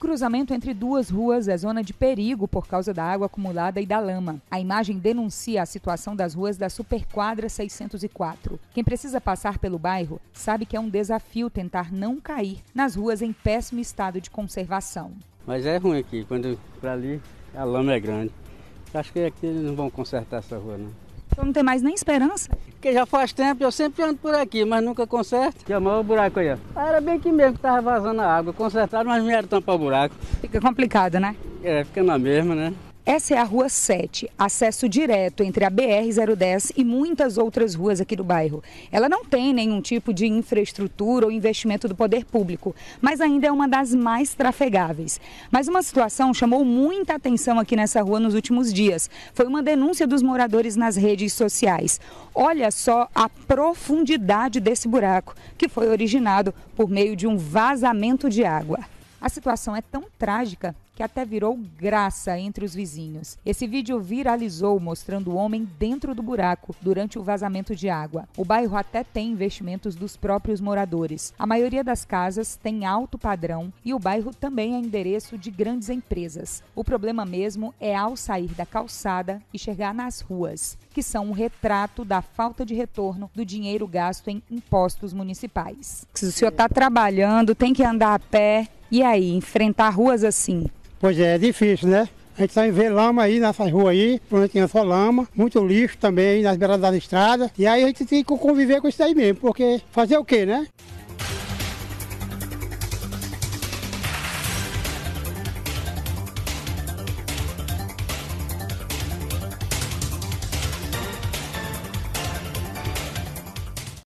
cruzamento entre duas ruas é zona de perigo por causa da água acumulada e da lama. A imagem denuncia a situação das ruas da Superquadra 604. Quem precisa passar pelo bairro sabe que é um desafio tentar não cair nas ruas em péssimo estado de conservação. Mas é ruim aqui, quando para ali a lama é grande. Acho que aqui eles não vão consertar essa rua, não. Então não tem mais nem esperança? Porque já faz tempo, eu sempre ando por aqui, mas nunca conserto. Que é o buraco aí, ó. Era bem aqui mesmo que tava vazando a água. Consertaram, mas não vieram tampar o buraco. Fica complicado, né? É, fica na mesma, né? Essa é a Rua 7, acesso direto entre a BR-010 e muitas outras ruas aqui do bairro. Ela não tem nenhum tipo de infraestrutura ou investimento do poder público, mas ainda é uma das mais trafegáveis. Mas uma situação chamou muita atenção aqui nessa rua nos últimos dias. Foi uma denúncia dos moradores nas redes sociais. Olha só a profundidade desse buraco, que foi originado por meio de um vazamento de água. A situação é tão trágica que até virou graça entre os vizinhos. Esse vídeo viralizou mostrando o homem dentro do buraco durante o vazamento de água. O bairro até tem investimentos dos próprios moradores. A maioria das casas tem alto padrão e o bairro também é endereço de grandes empresas. O problema mesmo é ao sair da calçada e chegar nas ruas, que são um retrato da falta de retorno do dinheiro gasto em impostos municipais. Se o senhor está trabalhando, tem que andar a pé, e aí, enfrentar ruas assim? Pois é, é difícil, né? A gente só vê lama aí nessas ruas aí, por onde tinha só lama, muito lixo também nas beiradas da estrada. E aí a gente tem que conviver com isso aí mesmo, porque fazer o quê, né?